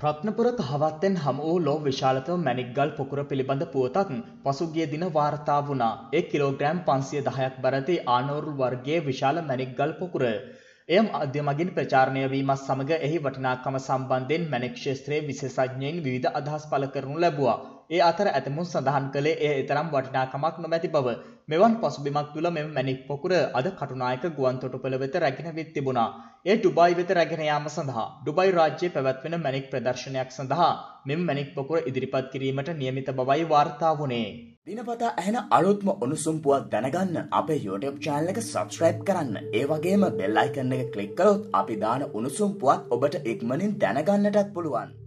රත්නපුර කහවත්තෙන් හමු වූ ලෝ විශාලතම මැණික්ගල් පොකුර පිළිබඳ පුවතක් පසුගිය දින වාර්තා වුණා. ඒ කිලෝග්‍රෑම් 510ක් බරති ආනෝරු වර්ගයේ විශාල මැණික්ගල් පොකුර. එය මාධ්‍ය මගින් ප්‍රචාරණය වීමත් සමග එහි වටිනාකම සම්බන්ධයෙන් මැණික් ක්ෂේත්‍රයේ විශේෂඥයින් විවිධ අදහස් පළ කරනු ලැබුවා. ඒ අතර ඇතමුන් සඳහන් කළේ එය එතරම් වටිනාකමක් නොමැති බව. මෙවන් පසුබිමක් තුළ මෙම මැණික් පොකුර අද කටුනායක ගුවන් තොටුපළ වෙත රැගෙන විත් තිබුණා. එය ඩුබායි වෙත රැගෙන යාම සඳහා ඩුබායි රාජ්‍යයේ පැවැත්වෙන මැණික් ප්‍රදර්ශනයක් සඳහා මෙම මැණික් පොකුර ඉදිරිපත් කිරීමට නියමිත බවයි වාර්තා වුණේ. දිනපතා ඇහෙන අලුත්ම උණුසුම් පුවත් දැනගන්න අපේ YouTube channel එක subscribe කරන්න. ඒ වගේම bell icon එක click කළොත් අපි දාන උණුසුම් පුවත් ඔබට ඉක්මනින් දැනගන්නටත් පුළුවන්.